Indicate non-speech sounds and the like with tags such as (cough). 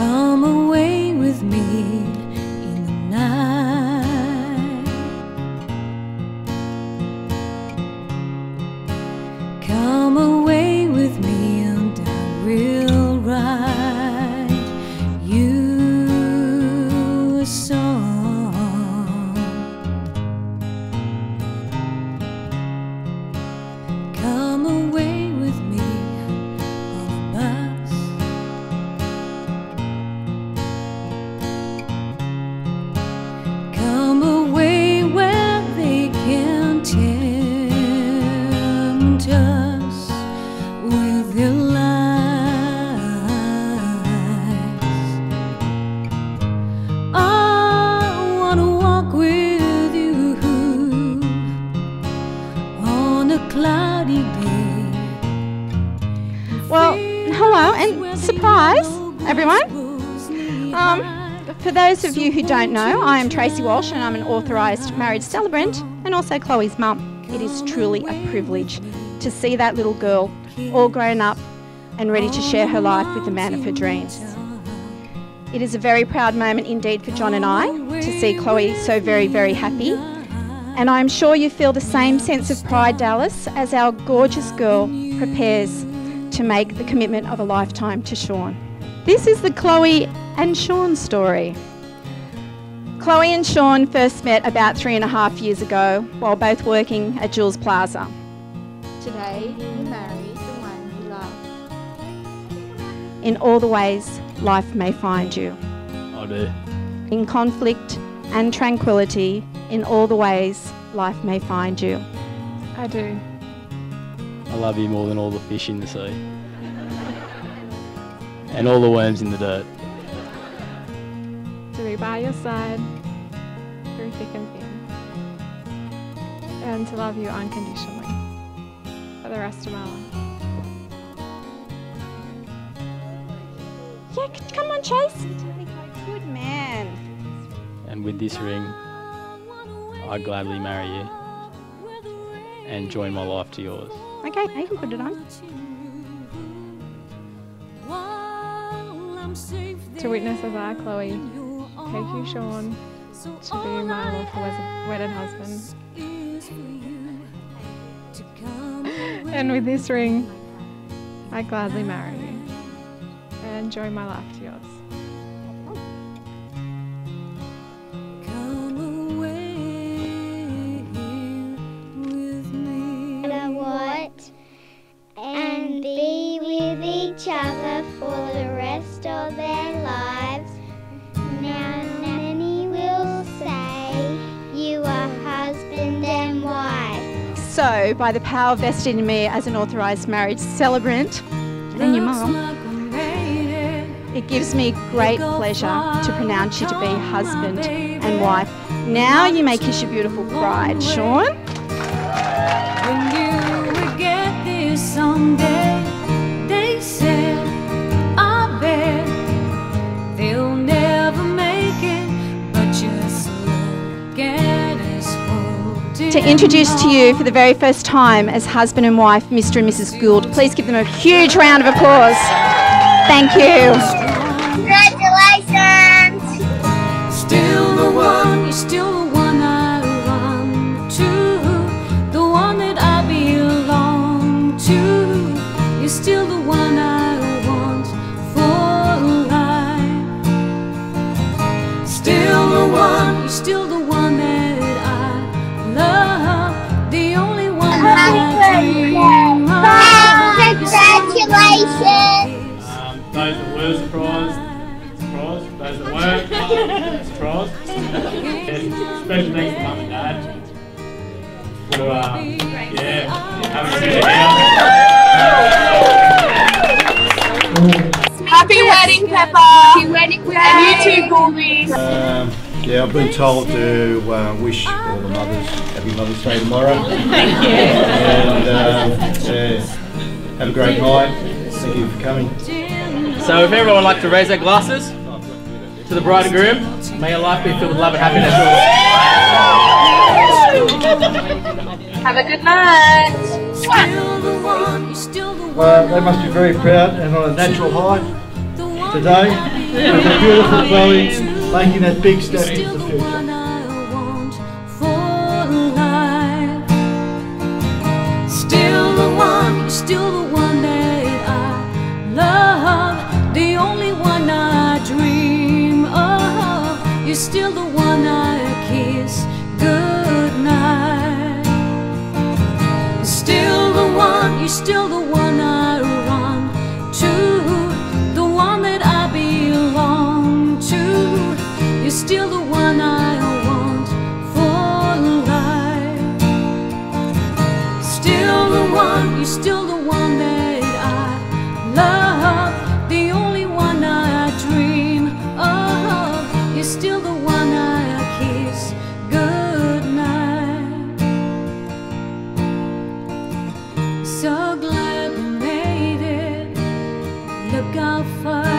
Come away with me in the night. Walk with you on a cloudy day. Well, hello and surprise, everyone. Um, for those of you who don't know, I am Tracy Walsh and I'm an authorised marriage celebrant and also Chloe's mum. It is truly a privilege to see that little girl all grown up and ready to share her life with the man of her dreams. It is a very proud moment indeed for John and I to see Chloe so very, very happy. And I'm sure you feel the same sense of pride, Dallas, as our gorgeous girl prepares to make the commitment of a lifetime to Shawn. This is the Chloe and Shawn story. Chloe and Shawn first met about three and a half years ago while both working at Jules Plaza. Today, In all the ways life may find you. I do. In conflict and tranquility, in all the ways life may find you. I do. I love you more than all the fish in the sea. (laughs) And all the worms in the dirt. To be by your side through thick and thin. And to love you unconditionally for the rest of my life. Yeah, come on, Chase. Good man. And with this ring, I gladly marry you and join my life to yours. Okay, you can put it on. To witness as I, Chloe, take you, Shawn, to be my lawful wedded husband. And with this ring, I gladly marry you and join my life to yours. Come away with me. and what and be with each other for the rest of their lives. Now many will say you are husband and wife. So, by the power vested in me as an authorised marriage celebrant and your mum, it gives me great pleasure to pronounce you to be husband and wife. Now you may kiss your beautiful bride, Shawn. When you will get there someday, they said, I bet they'll never make it, but just look at us To introduce to you for the very first time as husband and wife, Mr. and Mrs. Gould. Please give them a huge round of applause. Thank you. Congratulations! Still the one, you're still the one I run to, the one that I belong to. You're still the one I want for life. Still the one, you're still the one that I love, the only one that I dream of. Congratulations! Those that were surprised, surprised. Those that weren't, surprised. And special thanks to mum and dad for, uh, yeah, having a bit Happy wedding, Pepper! Happy wedding, And you too, Goldie! Um, yeah, I've been told to uh, wish all the mothers happy Mother's Day tomorrow. (laughs) Thank you. And um, yeah, have a great night. Thank you for coming. So if everyone would like to raise their glasses to the bride and groom, may your life be filled with love and happiness. (laughs) Have a good night! Still the one, still the one. Well, they must be very proud and on a natural high today with a beautiful Chloe making that big step into the the future. one I want. Still the goodnight. You're still the one, you're still the one I run to. The one that I belong to. You're still the one I So glad we made it. Look how far